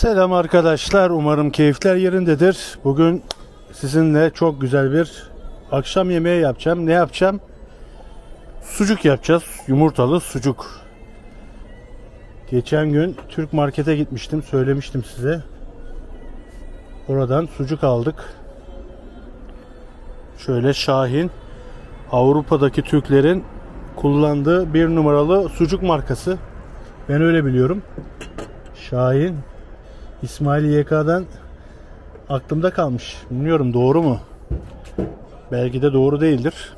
Selam arkadaşlar. Umarım keyifler yerindedir. Bugün sizinle çok güzel bir akşam yemeği yapacağım. Ne yapacağım? Sucuk yapacağız. Yumurtalı sucuk. Geçen gün Türk markete gitmiştim. Söylemiştim size. Oradan sucuk aldık. Şöyle Şahin Avrupa'daki Türklerin kullandığı bir numaralı sucuk markası. Ben öyle biliyorum. Şahin İsmail YK'dan aklımda kalmış. Bilmiyorum doğru mu? Belki de doğru değildir.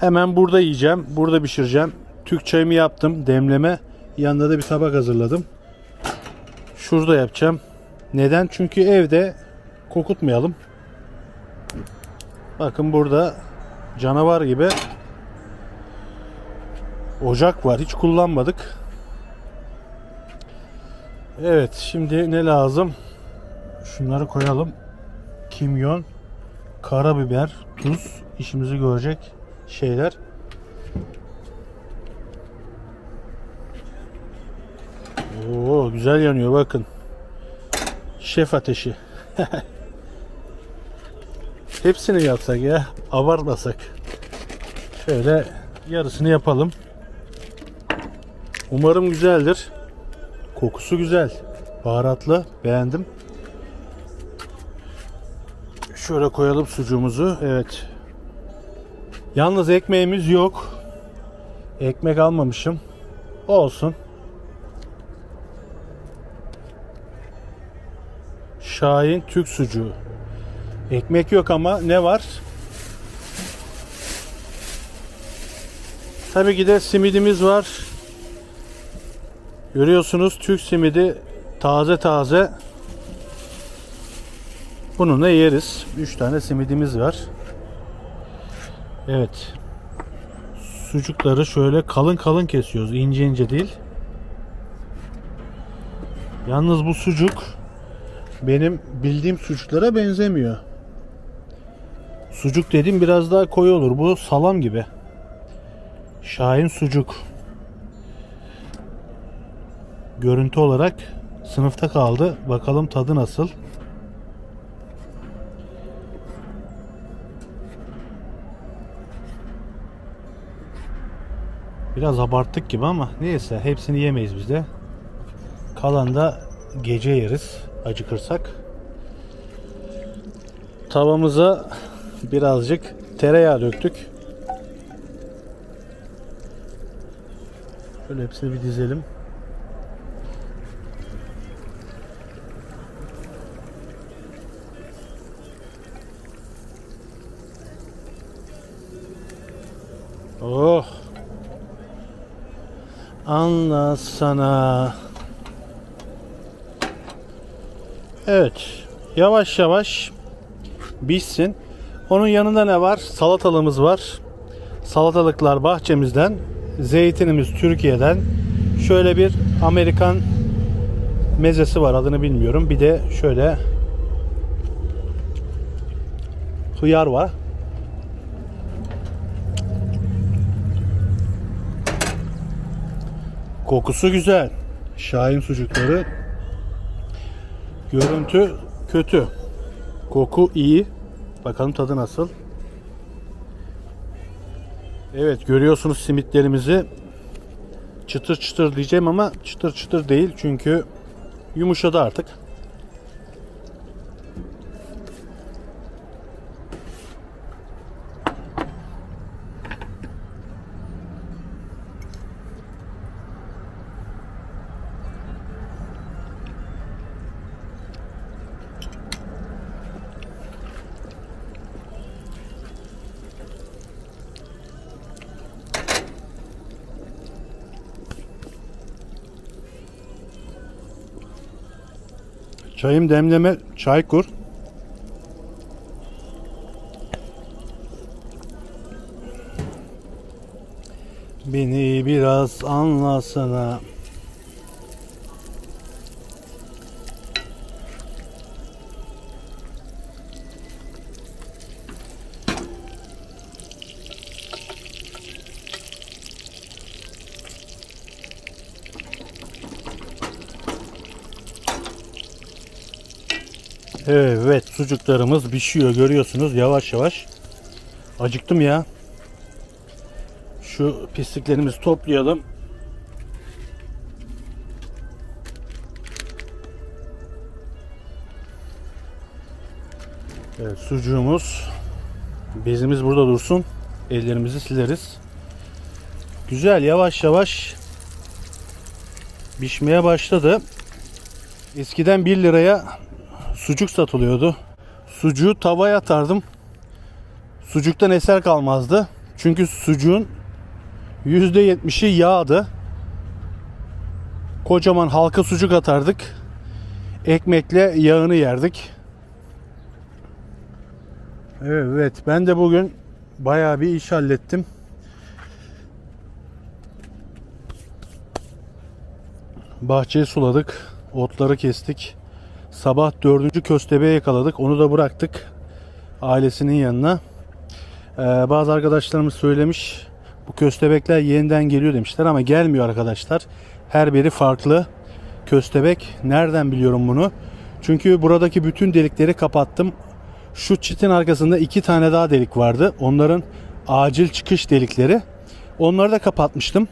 Hemen burada yiyeceğim. Burada pişireceğim. Türk çayımı yaptım. Demleme. Yanında da bir tabak hazırladım. Şurada yapacağım. Neden? Çünkü evde kokutmayalım. Bakın burada canavar gibi ocak var. Hiç kullanmadık. Evet şimdi ne lazım? Şunları koyalım. Kimyon, karabiber, tuz işimizi görecek şeyler. Oo güzel yanıyor bakın. Şef ateşi. Hepsini yapsak ya. Abartmasak. Şöyle yarısını yapalım. Umarım güzeldir. Kokusu güzel. Baharatlı. Beğendim. Şöyle koyalım sucuğumuzu. Evet. Yalnız ekmeğimiz yok. Ekmek almamışım. Olsun. Şahin Türk sucuğu. Ekmek yok ama ne var? Tabii ki de simidimiz var. Görüyorsunuz Türk simidi taze taze. Bununla yeriz. 3 tane simidimiz var. Evet. Sucukları şöyle kalın kalın kesiyoruz. ince ince değil. Yalnız bu sucuk benim bildiğim sucuklara benzemiyor. Sucuk dediğim biraz daha koyu olur. Bu salam gibi. Şahin sucuk görüntü olarak sınıfta kaldı. Bakalım tadı nasıl. Biraz abarttık gibi ama neyse hepsini yemeyiz biz de. Kalan da gece yeriz acıkırsak. Tavamıza birazcık tereyağı döktük. Şöyle hepsini bir dizelim. Oh. Anla sana. Evet. Yavaş yavaş pişsin. Onun yanında ne var? Salatalığımız var. Salatalıklar bahçemizden. Zeytinimiz Türkiye'den. Şöyle bir Amerikan mezesi var adını bilmiyorum. Bir de şöyle hıyar var. Kokusu güzel. Şahin sucukları. Görüntü kötü. Koku iyi. Bakalım tadı nasıl. Evet görüyorsunuz simitlerimizi. Çıtır çıtır diyeceğim ama çıtır çıtır değil. Çünkü yumuşadı artık. Çayım demleme çaykur. Beni biraz anlasana. Evet sucuklarımız pişiyor görüyorsunuz yavaş yavaş. Acıktım ya. Şu pisliklerimizi toplayalım. Evet sucuğumuz bezimiz burada dursun. Ellerimizi sileriz. Güzel yavaş yavaş pişmeye başladı. Eskiden 1 liraya sucuk satılıyordu. Sucuğu tavaya atardım. Sucuktan eser kalmazdı. Çünkü sucuğun %70'i yağdı. Kocaman halka sucuk atardık. Ekmekle yağını yerdik. Evet ben de bugün bayağı bir iş hallettim. Bahçeyi suladık. Otları kestik. Sabah dördüncü köstebeği yakaladık. Onu da bıraktık ailesinin yanına. Ee, bazı arkadaşlarımız söylemiş bu köstebekler yeniden geliyor demişler ama gelmiyor arkadaşlar. Her biri farklı köstebek. Nereden biliyorum bunu? Çünkü buradaki bütün delikleri kapattım. Şu çitin arkasında iki tane daha delik vardı. Onların acil çıkış delikleri. Onları da kapatmıştım.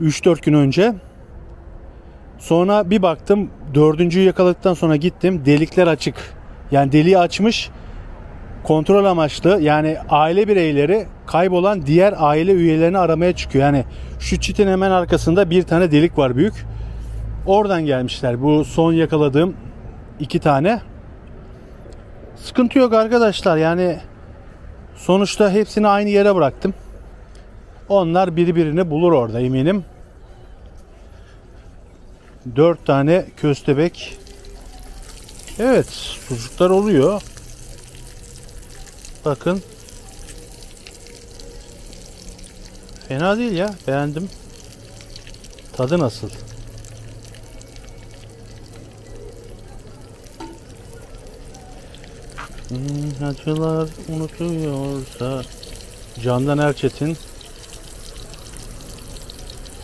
3-4 gün önce. Sonra bir baktım dördüncüyü yakaladıktan sonra gittim delikler açık. Yani deliği açmış kontrol amaçlı yani aile bireyleri kaybolan diğer aile üyelerini aramaya çıkıyor. Yani şu çitin hemen arkasında bir tane delik var büyük. Oradan gelmişler bu son yakaladığım iki tane. Sıkıntı yok arkadaşlar yani sonuçta hepsini aynı yere bıraktım. Onlar birbirini bulur orada eminim. 4 tane köstebek. Evet, sucuklar oluyor. Bakın. Fena değil ya. Beğendim. Tadı nasıl? Hmm, acılar unutuyorsa Candan Erçetin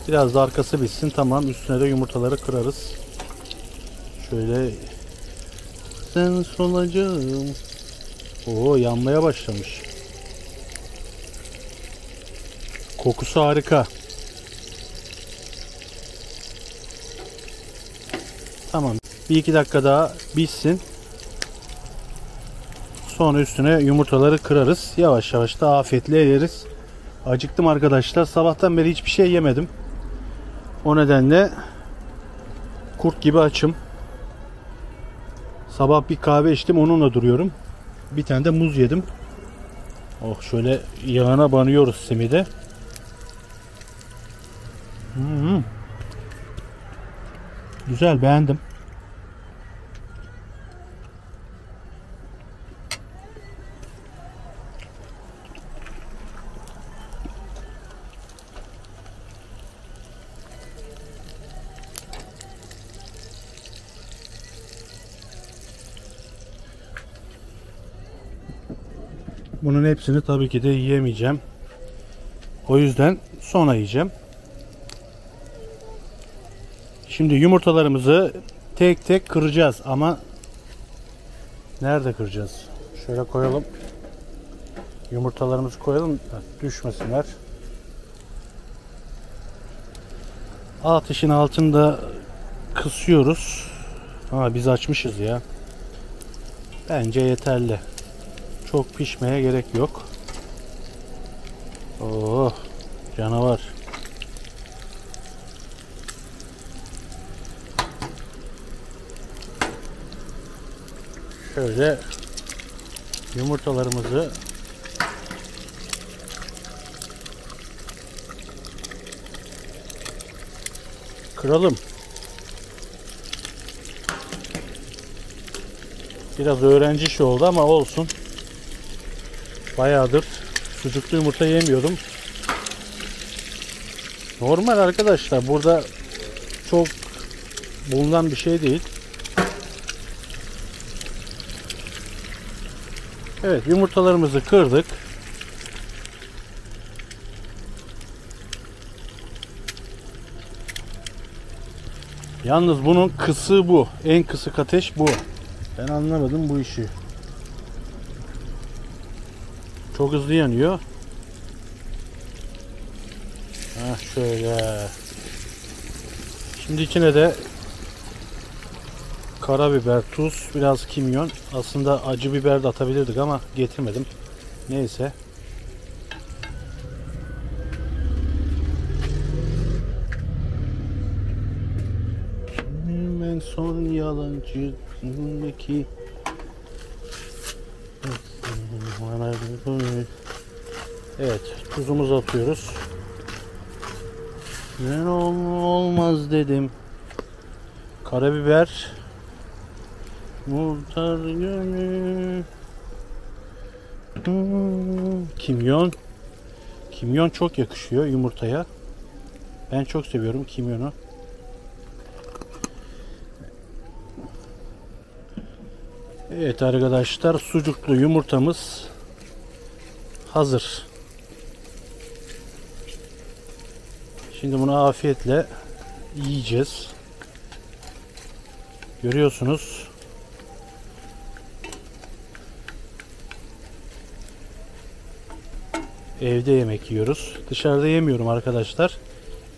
Biraz da arkası bitsin. Tamam. Üstüne de yumurtaları kırarız. Şöyle sen solacağım. Oo yanmaya başlamış. Kokusu harika. Tamam. Bir iki dakika daha bitsin. Sonra üstüne yumurtaları kırarız. Yavaş yavaş da afiyetle yeriz. Acıktım arkadaşlar. Sabahtan beri hiçbir şey yemedim. O nedenle kurt gibi açım. Sabah bir kahve içtim onunla duruyorum. Bir tane de muz yedim. Oh şöyle yağına banıyoruz simide. Hmm. Güzel beğendim. Bunun hepsini tabii ki de yiyemeyeceğim. O yüzden sonra yiyeceğim. Şimdi yumurtalarımızı tek tek kıracağız ama nerede kıracağız? Şöyle koyalım. Yumurtalarımızı koyalım düşmesinler. Ateşin altında kısıyoruz. Ha biz açmışız ya. Bence yeterli. Çok pişmeye gerek yok. Oh canavar. Şöyle yumurtalarımızı kıralım. Biraz öğrenci işi oldu ama olsun. Bayağıdır sucuklu yumurta yemiyordum. Normal arkadaşlar burada çok bulunan bir şey değil. Evet yumurtalarımızı kırdık. Yalnız bunun kısı bu. En kısık ateş bu. Ben anlamadım bu işi. Çok hızlı yanıyor. Ha şöyle. Şimdi içine de karabiber, tuz, biraz kimyon. Aslında acı biber de atabilirdik ama getirmedim. Neyse. En son yalancı ki Evet, tuzumuzu atıyoruz. Ben olmaz dedim. Karabiber. Muhtar gönül. Kimyon. Kimyon çok yakışıyor yumurtaya. Ben çok seviyorum kimyonu. Evet arkadaşlar sucuklu yumurtamız hazır. Şimdi bunu afiyetle yiyeceğiz. Görüyorsunuz. Evde yemek yiyoruz. Dışarıda yemiyorum arkadaşlar.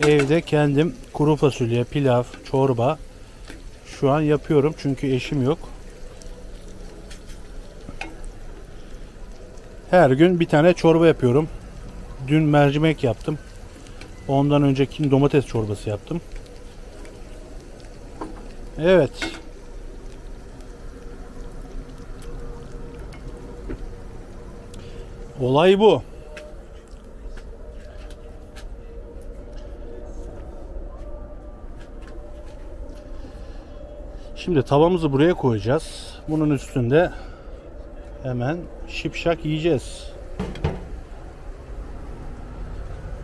Evde kendim kuru fasulye, pilav, çorba şu an yapıyorum çünkü eşim yok. Her gün bir tane çorba yapıyorum. Dün mercimek yaptım. Ondan önceki domates çorbası yaptım. Evet. Olay bu. Şimdi tavamızı buraya koyacağız. Bunun üstünde hemen şipşak yiyeceğiz.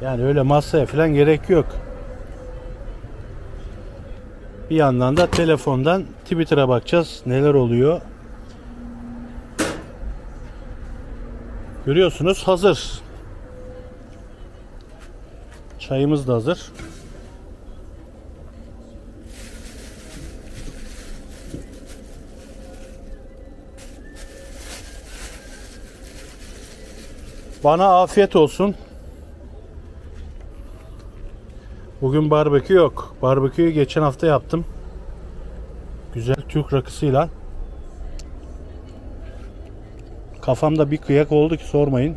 Yani öyle masaya falan gerek yok. Bir yandan da telefondan Twitter'a bakacağız. Neler oluyor. Görüyorsunuz hazır. Çayımız da hazır. Bana afiyet olsun. Bugün barbekü yok. Barbeküyü geçen hafta yaptım. Güzel Türk rakısıyla. Kafamda bir kıyak oldu ki sormayın.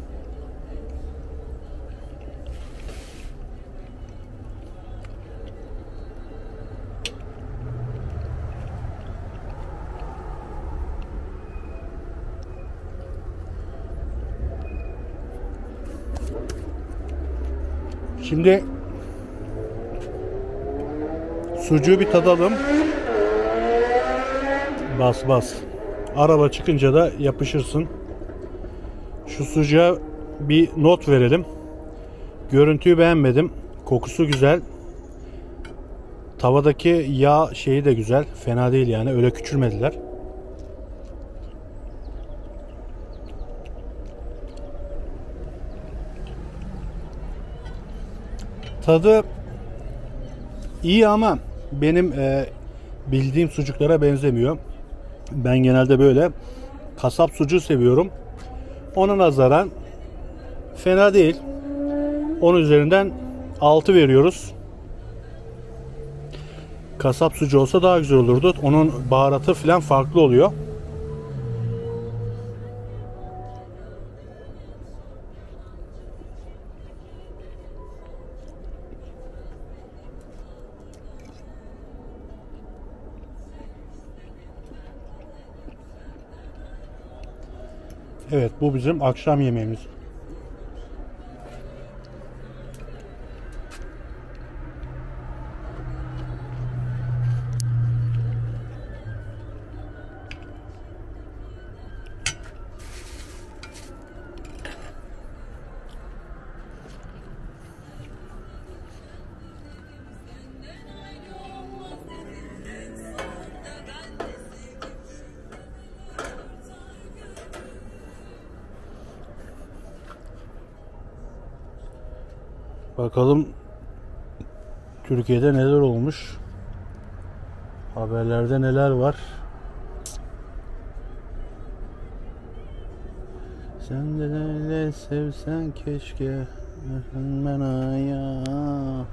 Şimdi sucuğu bir tadalım. Bas bas. Araba çıkınca da yapışırsın. Şu sucuğa bir not verelim. Görüntüyü beğenmedim. Kokusu güzel. Tavadaki yağ şeyi de güzel. Fena değil yani. Öyle küçülmediler. Tadı iyi ama benim e, bildiğim sucuklara benzemiyor. Ben genelde böyle kasap sucuğu seviyorum. Ona nazaran fena değil. 10 üzerinden 6 veriyoruz. Kasap sucuğu olsa daha güzel olurdu. Onun baharatı falan farklı oluyor. Evet bu bizim akşam yemeğimiz. Bakalım Türkiye'de neler olmuş. Haberlerde neler var. Sen de öyle sevsen keşke. Ben ayağa.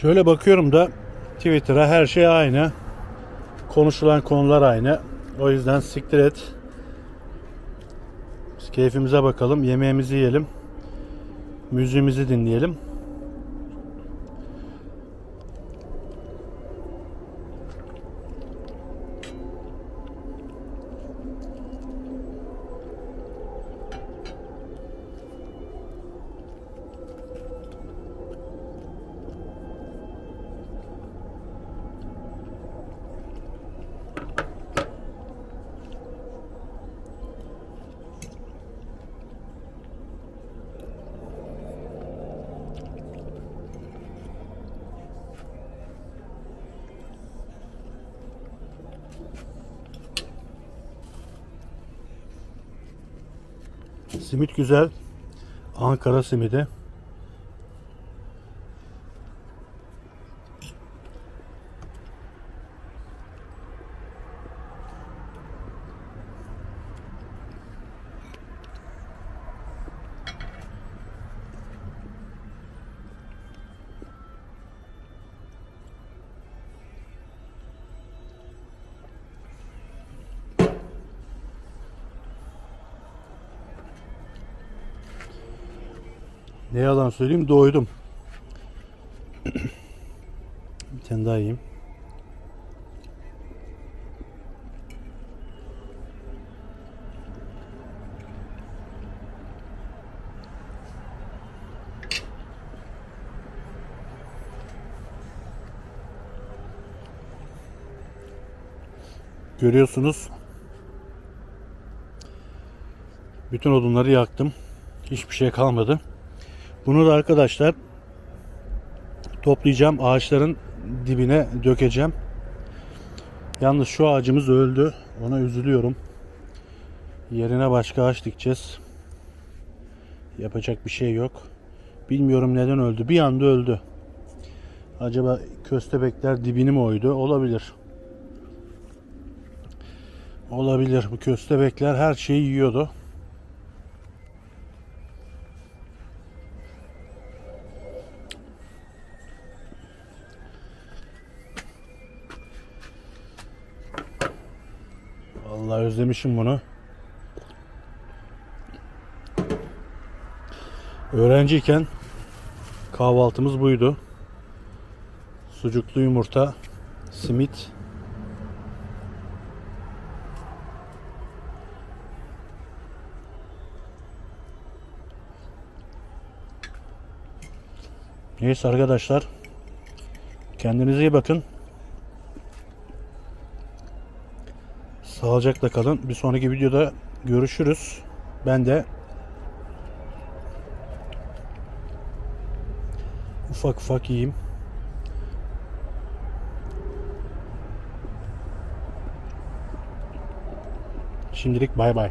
Şöyle bakıyorum da Twitter'a her şey aynı. Konuşulan konular aynı. O yüzden siktir et. Biz keyfimize bakalım. Yemeğimizi yiyelim. Müziğimizi dinleyelim. Simit güzel. Ankara simidi. Ne yalan söyleyeyim doydum. Bir tane daha yiyeyim. Görüyorsunuz. Bütün odunları yaktım. Hiçbir şey kalmadı. Bunu da arkadaşlar toplayacağım ağaçların dibine dökeceğim. Yalnız şu ağacımız öldü. Ona üzülüyorum. Yerine başka ağaç dikeceğiz. Yapacak bir şey yok. Bilmiyorum neden öldü. Bir anda öldü. Acaba köstebekler dibini mi oydu? Olabilir. Olabilir. Bu köstebekler her şeyi yiyordu. Özlemişim bunu. Öğrenciyken kahvaltımız buydu. Sucuklu yumurta, simit. Neyse arkadaşlar. Kendinize iyi bakın. Sağlıcakla kalın. Bir sonraki videoda görüşürüz. Ben de ufak ufak yiyeyim. Şimdilik bay bay.